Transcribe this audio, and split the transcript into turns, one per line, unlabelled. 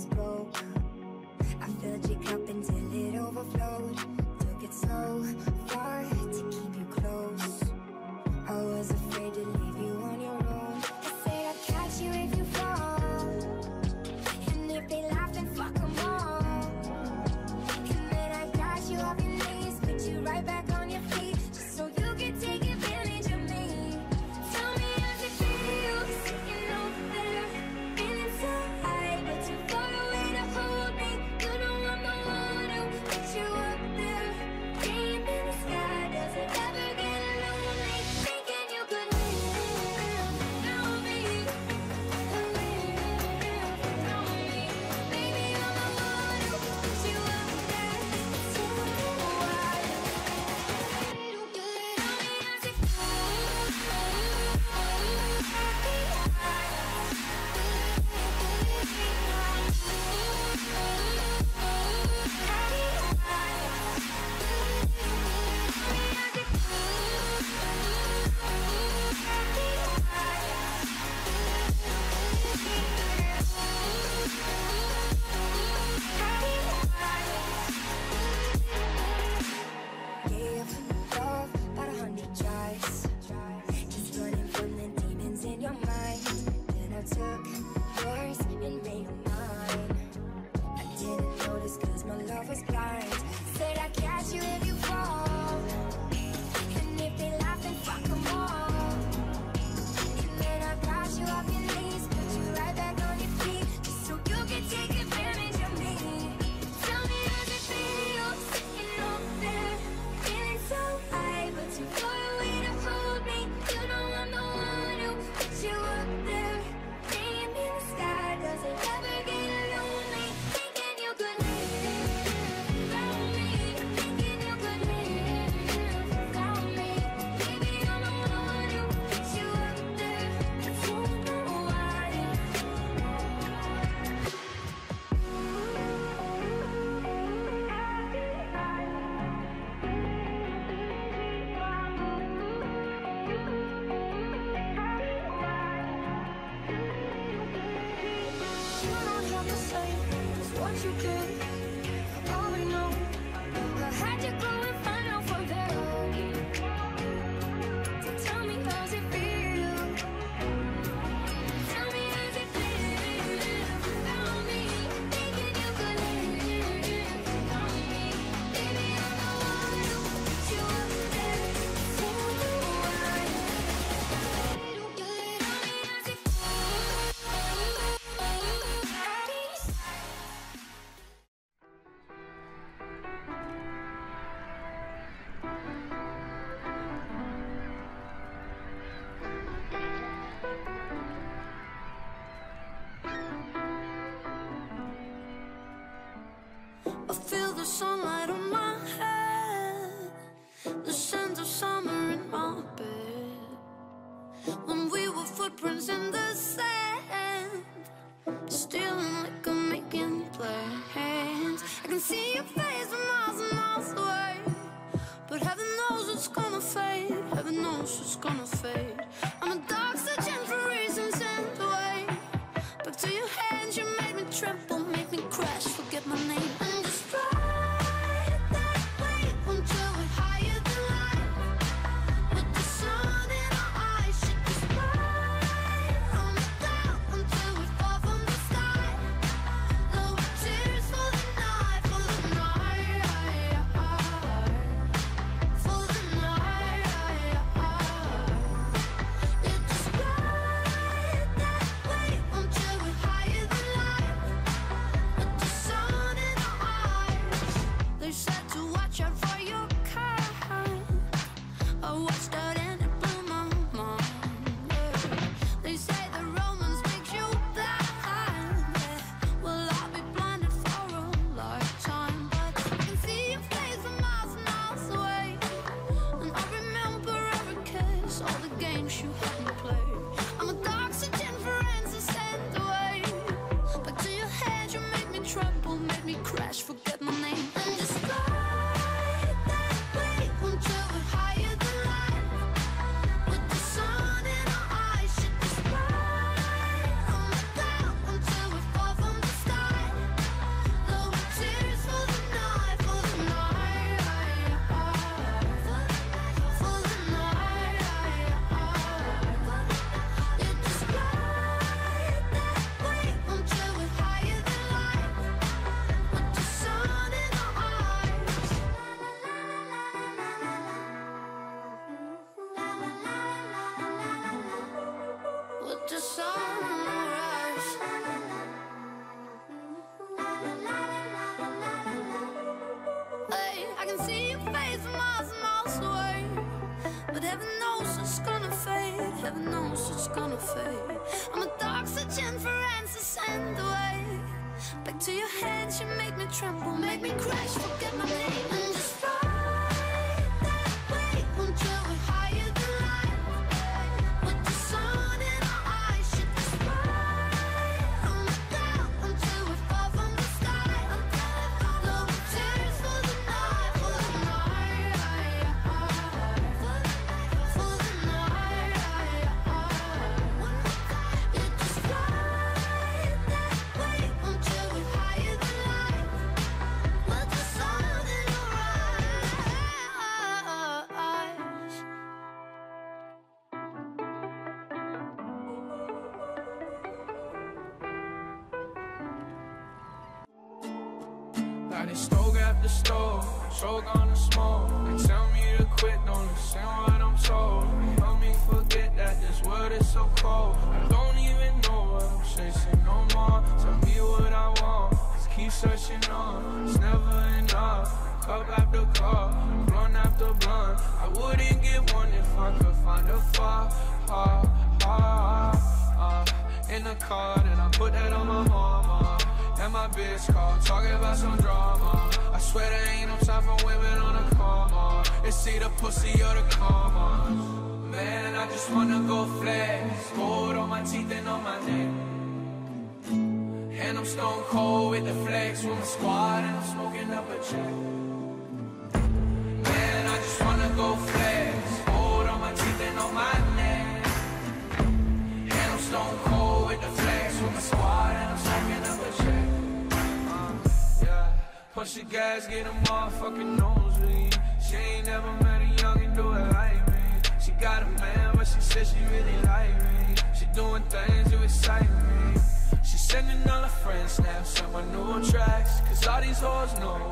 was broke. I filled your cup until it overflowed. Took it slow you. hands. I can
see your face from miles and miles away. But heaven knows it's gonna fade. Heaven knows it's gonna never gonna fade. I'm a dog searching for answers and the way. Back to your hands, you make me tremble, make me crash, forget me.
Got it stove after stove, choke on the smoke. They tell me to quit, don't listen what I'm told. They help me forget that this world is so cold. I don't even know what I'm chasing no more. Tell me what I want, just keep searching on. It's never enough. Cup after cup, blunt after blunt. I wouldn't get one if I could find a far, far, far, uh, in the car, and I put that on my mama. And my bitch call, talking about some drama. I swear there ain't no time for women on a coma. It's either pussy or the commas. Man, I just wanna go flex. Gold on my teeth and on my neck. And I'm stone cold with the flex with my squad, and I'm smoking up a check. Push the gas, get a motherfucking nosebleed. She ain't never met a young and do it like me. She got a man, but she said she really like me. She doing things to excite me. She sending all her friends snaps on my new tracks. Cause all these hoes know